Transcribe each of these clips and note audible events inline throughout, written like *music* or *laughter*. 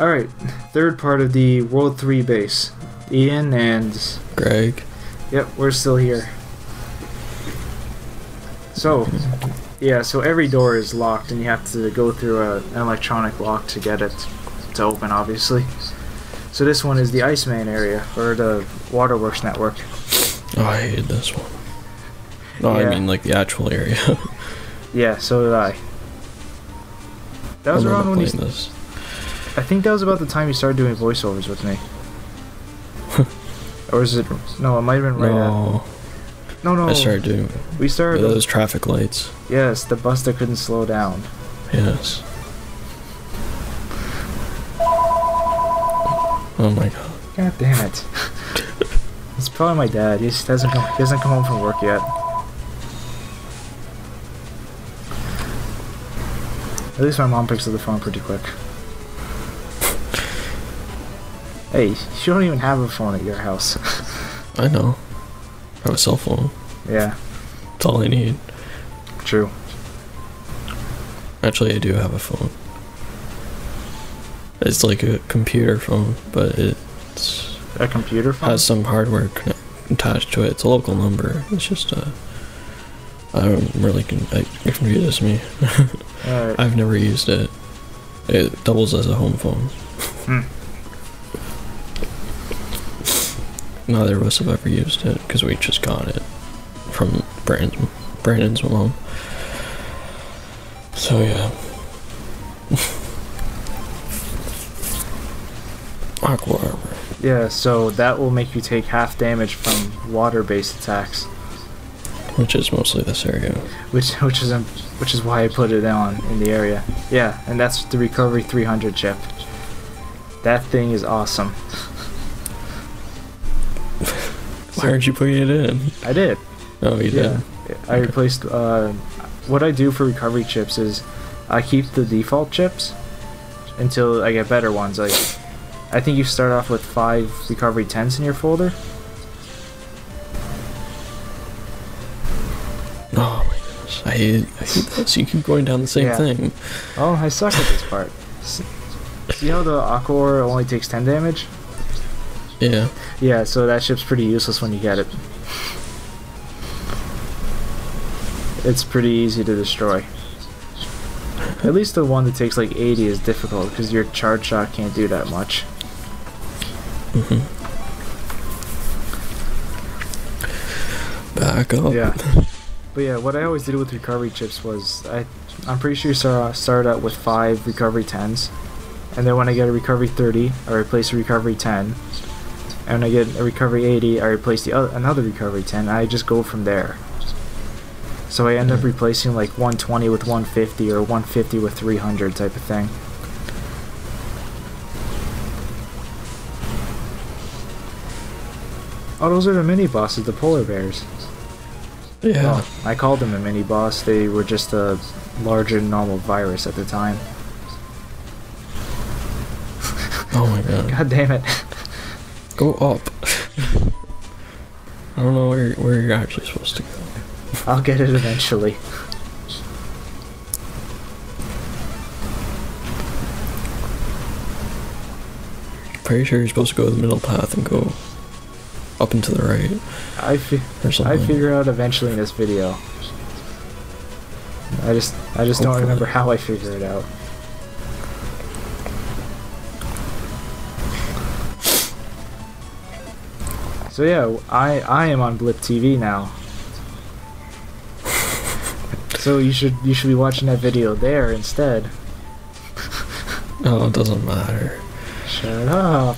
Alright, third part of the World 3 base. Iain and. Greg. Yep, we're still here. So, yeah, so every door is locked and you have to go through a, an electronic lock to get it to open, obviously. So this one is the Iceman area, or the Waterworks network. Oh, I hated this one. No, Yeah. I mean like the actual area. *laughs* Yeah, so did I. That was I around when you. this. I think that was about the time you started doing voiceovers with me. *laughs* or is it? No, it might have been right. No, No, no. I started doing We started. those traffic lights. Yes, the bus that couldn't slow down. Yes. Oh my god. God damn it. *laughs* it's probably my dad. He just hasn't come. He hasn't come home from work yet. At least my mom picks up the phone pretty quick. Hey, you don't even have a phone at your house. I know. I have a cell phone. yeah, That's all I need. true. Actually, I do have a phone. It's like a computer phone, but it's A computer phone. has some hardware attached to it. It's a local number. It's just uh, I don't really con- I, it confuses me. *laughs* I've never used it. It doubles as a home phone. Hmm. Neither of us have ever used it because we just got it from Brandon's, Brandon's mom. So yeah. *laughs* Aqua armor. Yeah, so that will make you take half damage from water-based attacks, which is mostly this area. which *laughs* which is um, which is why I put it on in the area. Yeah, and that's the recovery 300 chip. That thing is awesome. Why aren't you putting it in? I did. Oh, you Yeah, did. I Okay. replaced. Uh, what I do for recovery chips is I keep the default chips until I get better ones. Like I think you start off with five recovery tens in your folder. Oh my goodness, I hate, I hate. You keep going down the same Yeah. thing. Oh, I suck at this part. See how the Aqua only takes 10 damage? Yeah. Yeah, so that ship's pretty useless when you get it. It's pretty easy to destroy. At least the one that takes like 80 is difficult because your charge shot can't do that much. hmm Back up. Yeah. But yeah, what I always did with recovery chips was I, I'm pretty sure you start, start out with five recovery 10s, and then when I get a recovery 30, I replace a recovery 10, and when I get a recovery 80, I replace the other, another recovery 10. I just go from there. So I end up replacing like 120 with 150 or 150 with 300 type of thing. Oh, those are the mini bosses, the polar bears. Yeah. Well, I called them a mini boss. They were just a larger than normal virus at the time. Oh my god. *laughs* God damn it. Go up. I don't know where where you're actually supposed to go. I'll get it eventually. Pretty sure you're supposed to go the middle path and go up and to the right I, fi- I something. figure out eventually in this video. I just I just don't Hopefully. remember how I figure it out. So yeah, I I am on Blip TV now. *laughs* So you should you should be watching that video there instead. Oh, it doesn't matter. Shut up.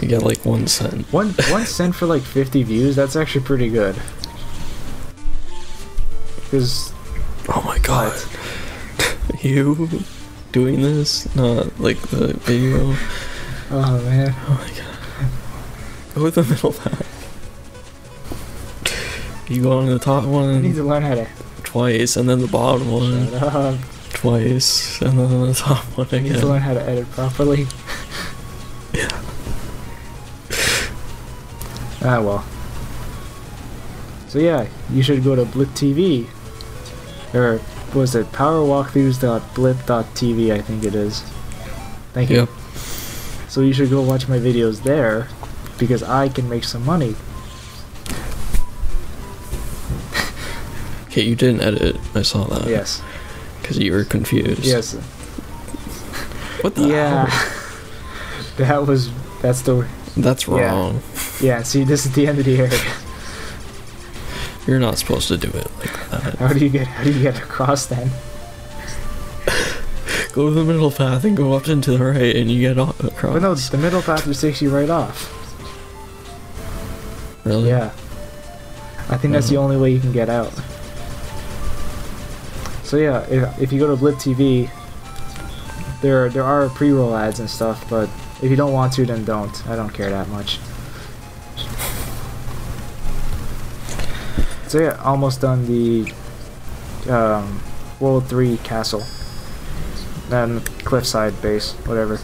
You get like one cent. One one cent for like 50 views. That's actually pretty good. Because Oh my god. *laughs* you doing this? Not like the video. oh man, Oh my god. Go with the middle path. You go on the top I need one to learn how to twice, and then the bottom one shut up. twice, and then the top one again. I need to learn how to edit properly. *laughs* Yeah. Ah well. So yeah, you should go to Blip TV, or was it powerwalkthroughs.blip.tv? I think it is. Thank you. Yep. So you should go watch my videos there because I can make some money. Okay, you didn't edit. It. I saw that. Yes. Because you were confused. Yes. What the Yeah. hell? *laughs* That was that's the That's wrong. yeah. yeah, See, this is the end of the area. *laughs* You're not supposed to do it like that. How do you get how do you get across then? *laughs* Go to the middle path and go up and to the right, and you get o- across. But no, the middle path just takes you right off. really? Yeah. I think that's the uh-huh. only way you can get out. So yeah, if, if you go to Blip TV, there there are pre-roll ads and stuff, but if you don't want to, then don't. I don't care that much. So yeah, almost done the um, World 3 castle. And cliffside base, whatever.